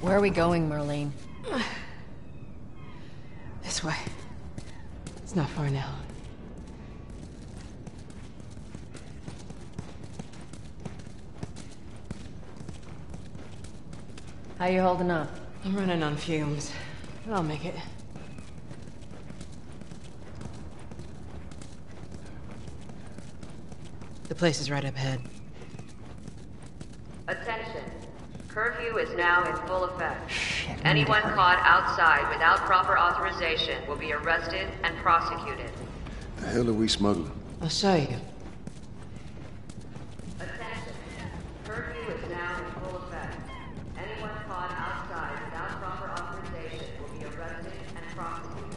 Where are we going, Marlene? This way. It's not far now. How you holding up? I'm running on fumes. But I'll make it. The place is right up ahead. Attention. Curfew is now in full effect. Shit, Anyone need to hurry. caught outside without proper authorization will be arrested and prosecuted. The hell are we smuggling? I'll show you. Attention. Curfew is now in full effect. Anyone caught outside without proper authorization will be arrested and prosecuted.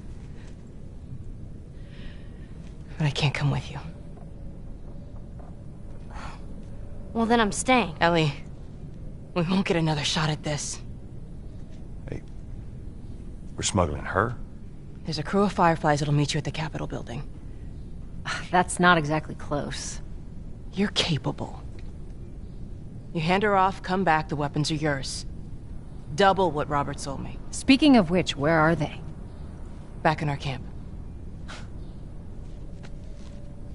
But I can't come with you. Well, then I'm staying. Ellie, we won't get another shot at this. Hey, we're smuggling her? There's a crew of Fireflies that'll meet you at the Capitol building. Ah, that's not exactly close. You're capable. You hand her off, come back, the weapons are yours. Double what Robert sold me. Speaking of which, where are they? Back in our camp.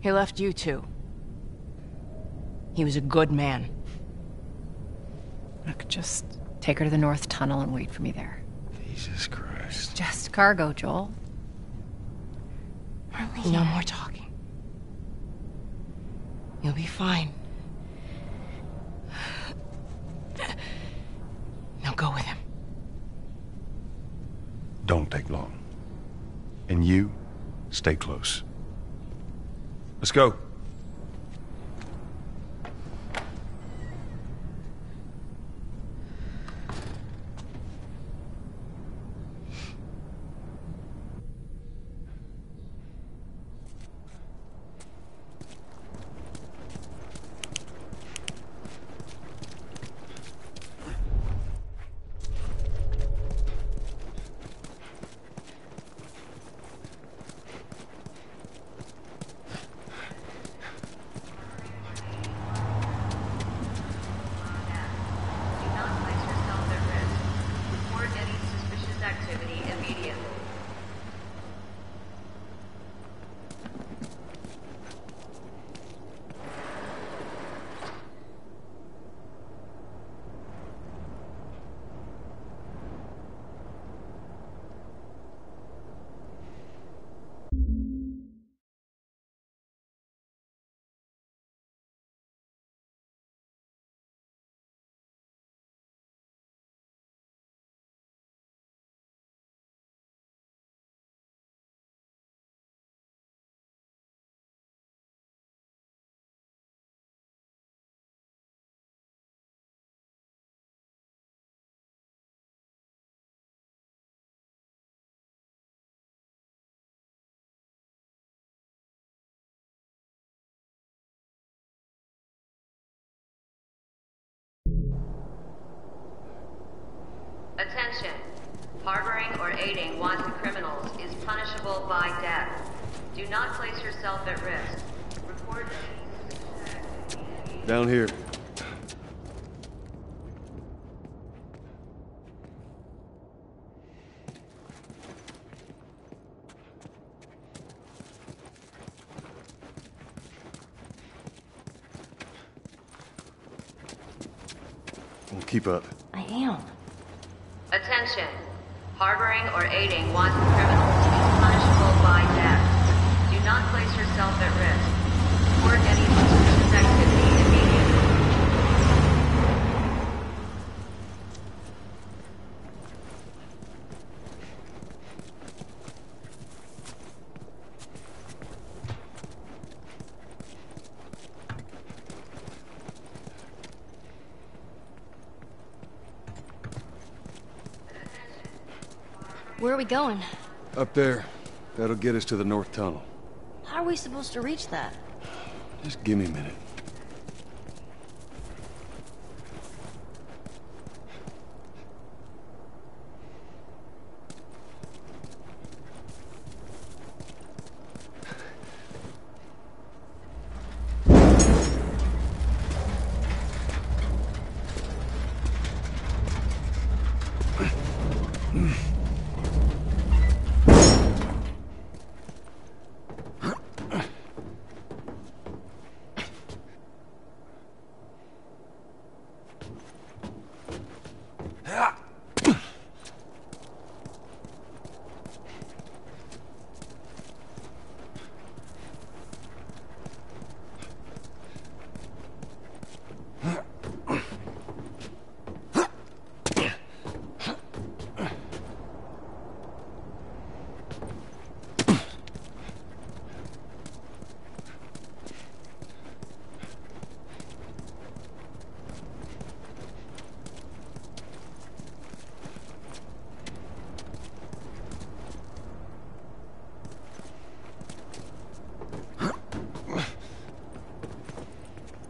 He left you too. He was a good man. I could just take her to the North Tunnel and wait for me there. Jesus Christ. Just cargo, Joel. Marlene. No more talking. You'll be fine. Now go with him. Don't take long. And you, stay close. Let's go. Attention! Harboring or aiding wanted criminals is punishable by death. Do not place yourself at risk. Report down here. Keep up. I am. Attention. Harboring or aiding wanted criminals is punishable by death. Do not place yourself at risk. Report any Where are we going? Up there. That'll get us to the North Tunnel. How are we supposed to reach that? Just give me a minute.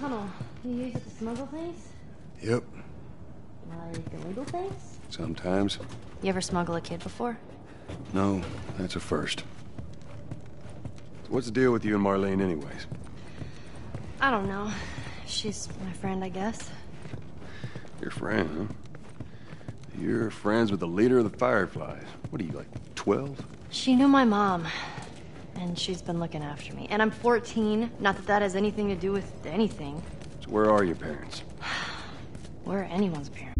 Tunnel. You use it to smuggle things? Yep. Like illegal things? Sometimes. You ever smuggle a kid before? No, that's a first. So what's the deal with you and Marlene, anyways? I don't know. She's my friend, I guess. Your friend, huh? You're friends with the leader of the Fireflies. What are you, like, 12? She knew my mom, and she's been looking after me. And I'm 14. Not that that has anything to do with anything. Where are your parents? Where are anyone's parents?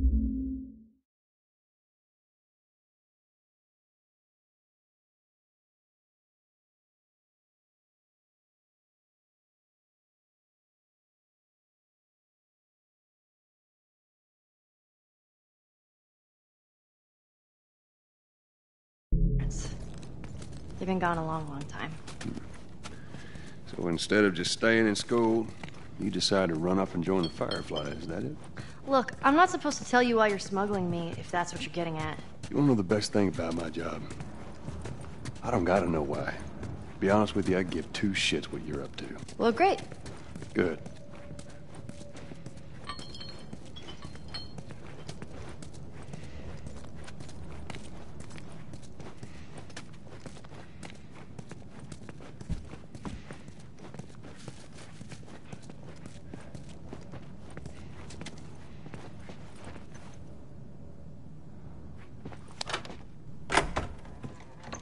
They've been gone a long, long time. So instead of just staying in school, you decide to run up and join the Fireflies, is that it? Look, I'm not supposed to tell you why you're smuggling me, if that's what you're getting at. You wanna know the best thing about my job? I don't gotta know why. Be honest with you, I give two shits what you're up to. Well, great. Good.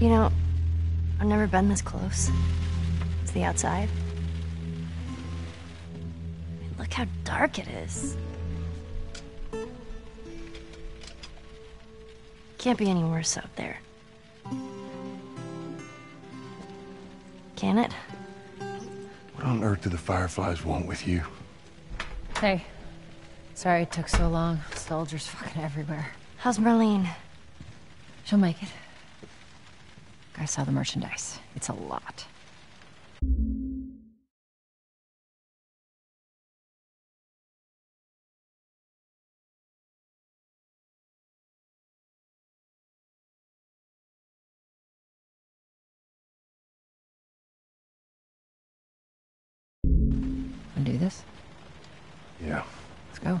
You know, I've never been this close to the outside. I mean, look how dark it is. Can't be any worse out there. Can it? What on earth do the Fireflies want with you? Hey. Sorry it took so long. Soldiers fucking everywhere. How's Marlene? She'll make it. I saw the merchandise. It's a lot. Wanna do this? Yeah. Let's go.